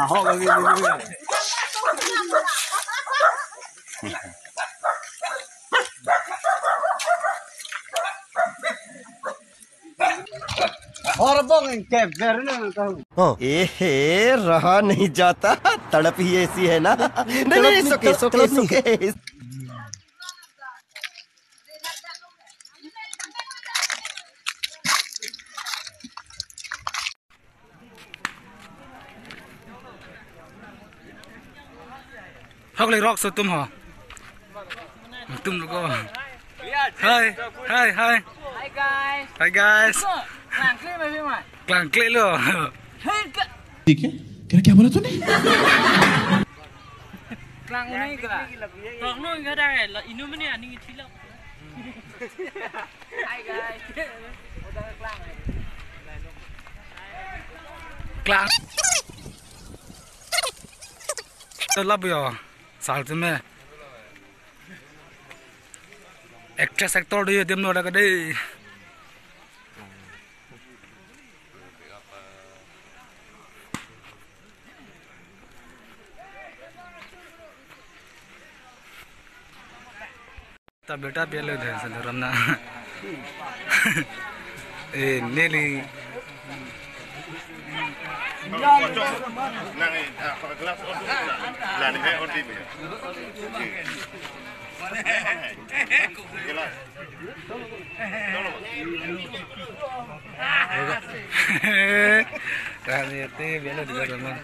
Ahok lagi dulu. और कहूँ एहे रहा नहीं जाता। तड़प ही ऐसी है ना। नहीं नहीं सुके सुके सुके Hắc lấy rock sơ tum hả? Tum logo. Hi, hi, hi. Hi guys. Hi guys. Klang klik mai phim mai. Klang klik lo. Hey, ठीक है क्या क्या बोला तूने klang ini ke lah. Rock no enggak ada lah. Inu mana ni ngiti lah. Hi guys. Udah klang. Klang. तो लब यो साल से में एक्ट्रेस एक्टर दिम नो लगा दे। ता बेटा बेले दे से रमना। ए नेली Nang Anime. Tadi itu biar.